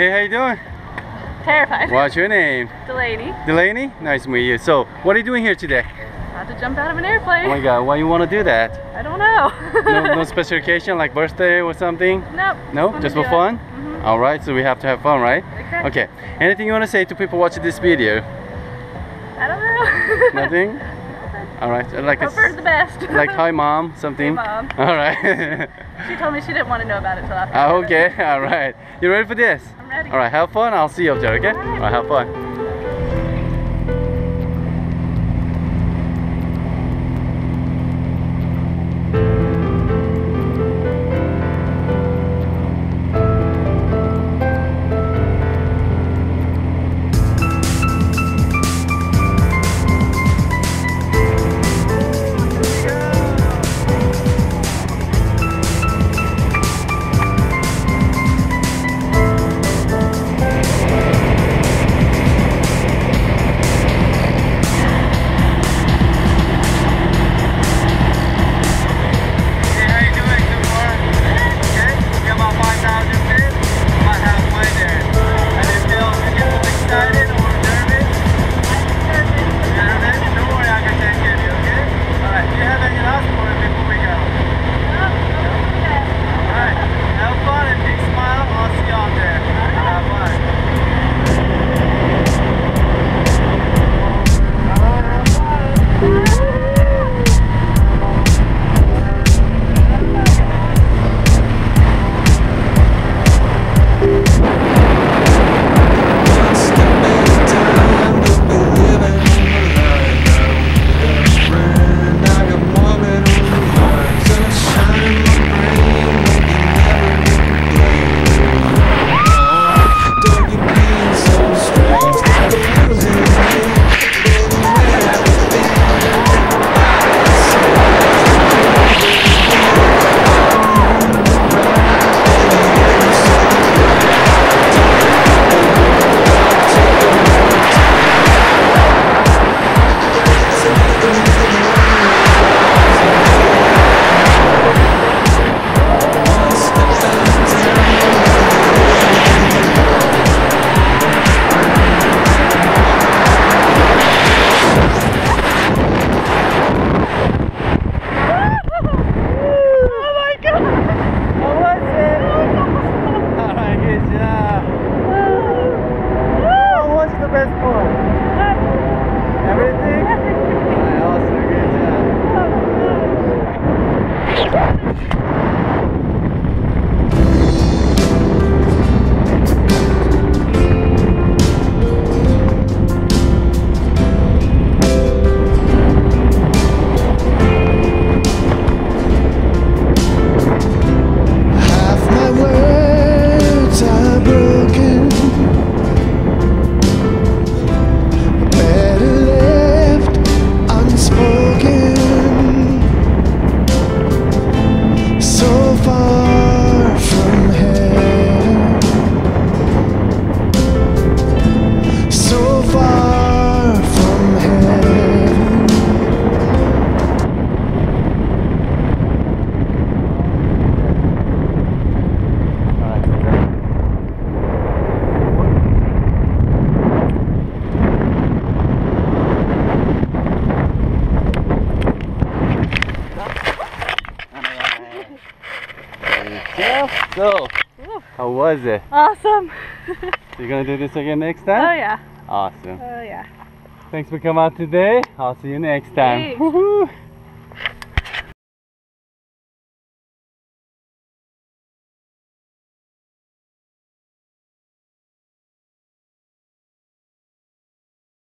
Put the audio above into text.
Hey, how you doing? Terrified. What's your name? Delaney. Delaney? Nice to meet you. So, what are you doing here today? About to jump out of an airplane. Oh my god, why you want to do that? I don't know. No, no special occasion like birthday or something? nope. No? wanna Just for fun? Mhm. Alright, so we have to have fun, right? Exactly. Okay. Anything you want to say to people watching this video? I don't know. Nothing? Alright, like Hope for the best. like hi mom, something. Hey, Mom. Alright. She told me she didn't want to know about it till after. Ah, it. okay, alright. You ready for this? I'm ready. Alright, have fun. I'll see you up there, okay? Alright. Alright, have fun. So, Woo. how was it? Awesome. you're gonna do this again next time? Oh yeah. Awesome. Oh yeah. Thanks for coming out today. I'll see you next time. Woohoo!